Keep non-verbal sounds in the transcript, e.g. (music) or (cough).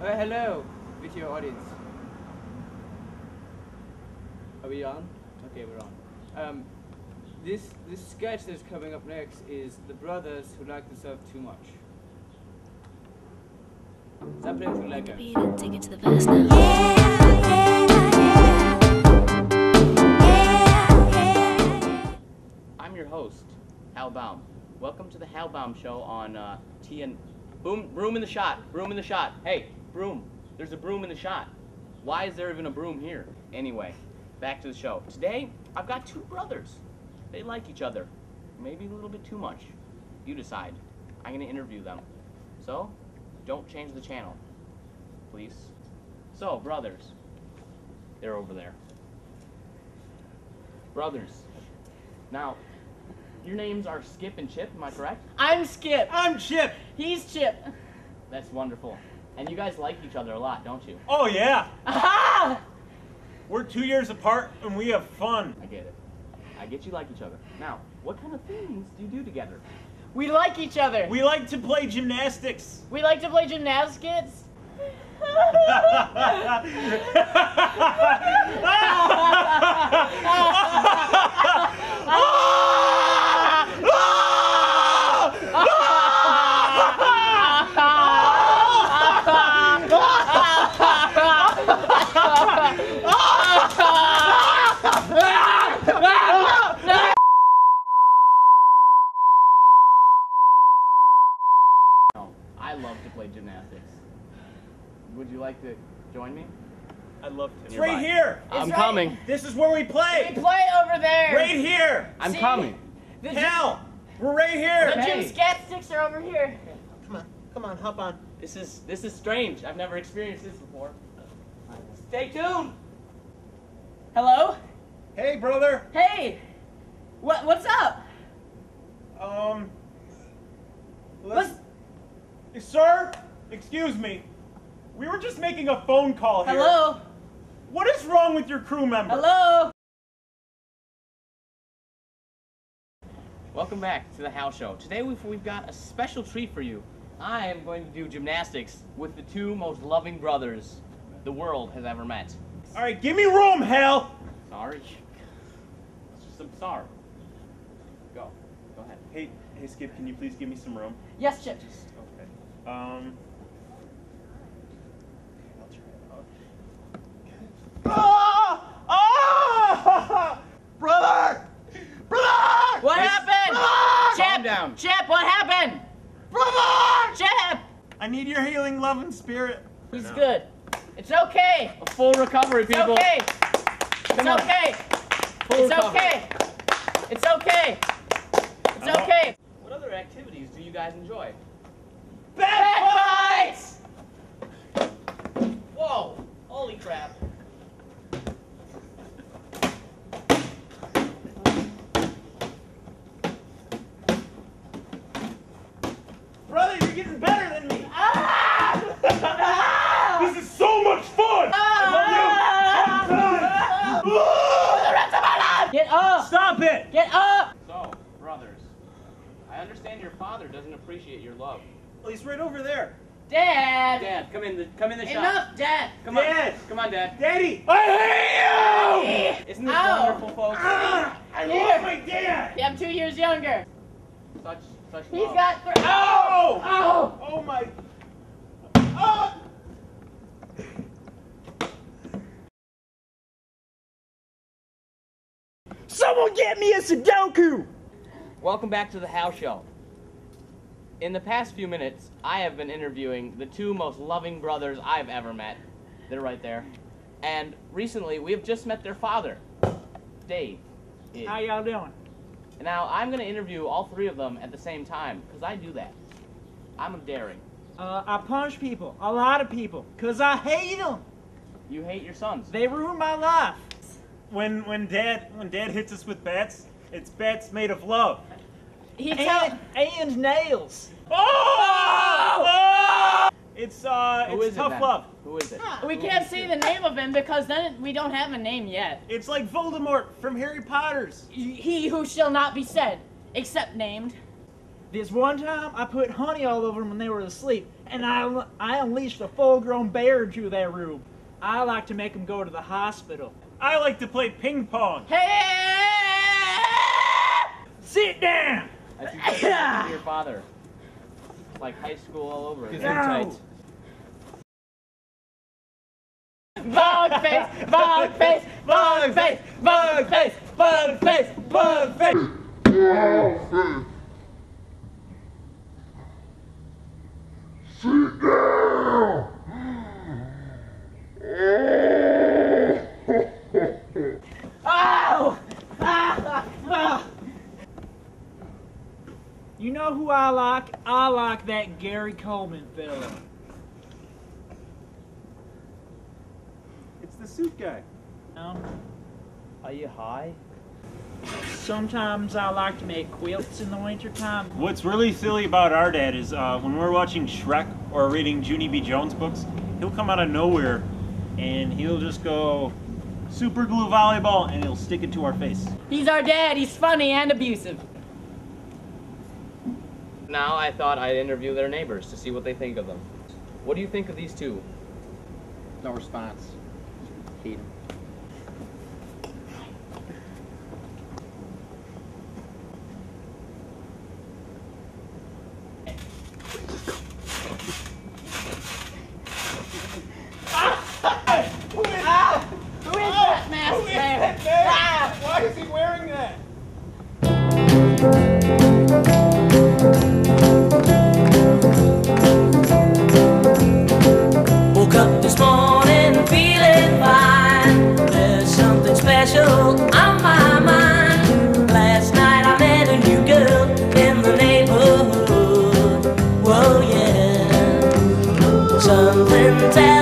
Uh, hello, with your audience. Are we on? Okay, we're on. Um, this this sketch that's coming up next is the brothers who like to themselves too much. Stop playing through Lego. Beat it, take it to the verse now. Yeah, yeah, yeah. I'm your host, Hal Baum. Welcome to the Hal Baum Show on uh, TN. Boom, broom in the shot. Broom in the shot. Hey, broom. There's a broom in the shot. Why is there even a broom here? Anyway, back to the show. Today, I've got two brothers. They like each other. Maybe a little bit too much. You decide. I'm going to interview them. So, don't change the channel. Please. So, brothers. They're over there. Brothers. Now, your names are Skip and Chip, am I correct? I'm Skip. I'm Chip. He's Chip. That's wonderful. And you guys like each other a lot, don't you? Oh yeah, (laughs) we're two years apart and we have fun. I get it. I get you like each other. Now, what kind of things do you do together? We like each other. We like to play gymnastics. We like to play gymnastics. (laughs) (laughs) No, I love to play gymnastics. Would you like to join me? I'd love to. It's Nearby. right here. I'm right- coming. This is where we play. We play. play over there. Right here. I'm See? coming. The, gym- Hell, we're right the here. Hey. gym scat sticks are over here. Come on, come on, hop on. This is this is strange. I've never experienced this before. Stay tuned. Hello? Hey, brother. Hey! What, what's up? Um. What's, Let's, sir, excuse me. We were just making a phone call here. hello? What is wrong with your crew member? Hello? Welcome back to the House Show. Today we've, we've got a special treat for you. I am going to do gymnastics with the two most loving brothers the world has ever met. All right, give me room, Hal. Sorry. I'm sorry. Go. Go ahead. Hey, hey, Skip, can you please give me some room? Yes, Chip. Okay. Um. I'll try it out. Ah! Ah! Brother! Brother! What Hey, happened? brother! Chip! Calm down. Chip, what happened? Brother! Chip! I need your healing love and spirit. He's good. It's okay. A full recovery, It's people. okay. It's on. okay. Full It's recovery. okay. It's okay. It's okay. What other activities do you guys enjoy? Backbites! Whoa! Holy crap! Brother, you're getting better than me. Ah! This is so much fun. Ah! Ah! Get up! Stop it! Get up! So, brothers, I understand your father doesn't appreciate your love. Well, he's right over there. Dad! Dad, come in the come in the shot. Enough, Dad! Come Dad. on. Come on, Dad. Daddy! I hate you! Isn't this Ow. wonderful, folks? Ah, I Here. love my dad! Yeah, I'm two years younger. Such such He's love. got three. Ow! Oh! Oh my! Someone get me a Sudoku! Welcome back to the House Show. In the past few minutes, I have been interviewing the two most loving brothers I've ever met. They're right there. And recently, we have just met their father, Dave. is. How y'all doing? And now I'm going to interview all three of them at the same time, because I do that. I'm a daring. Uh, I punch people, a lot of people, cause I hate them. You hate your sons. They ruin my life. When when dad when dad hits us with bats, it's bats made of love. He tell And, and nails. Oh! It's uh Who it's is it tough then? love. Who is it? we can't say the name of him because then we don't have a name yet. It's like Voldemort from Harry Potter's. He who shall not be said, except named. This one time, I put honey all over them when they were asleep, and I, I unleashed a full-grown bear through that room. I like to make them go to the hospital. I like to play ping pong. Hey! Sit down. As you said to your father. Like high school all over Get again. them No. tight. Bug face, bug face, bug face, bug face, bug face, bug face. You know who I like? I like that Gary Coleman fella. It's the suit guy. Um, Are you high? sometimes I like to make quilts in the wintertime. What's really silly about our dad is uh, when we're watching Shrek or reading Junie B. Jones books, he'll come out of nowhere and he'll just go super glue volleyball and he'll stick it to our face. He's our dad. He's funny and abusive. Now I thought I'd interview their neighbors to see what they think of them. What do you think of these two? No response. Hate Something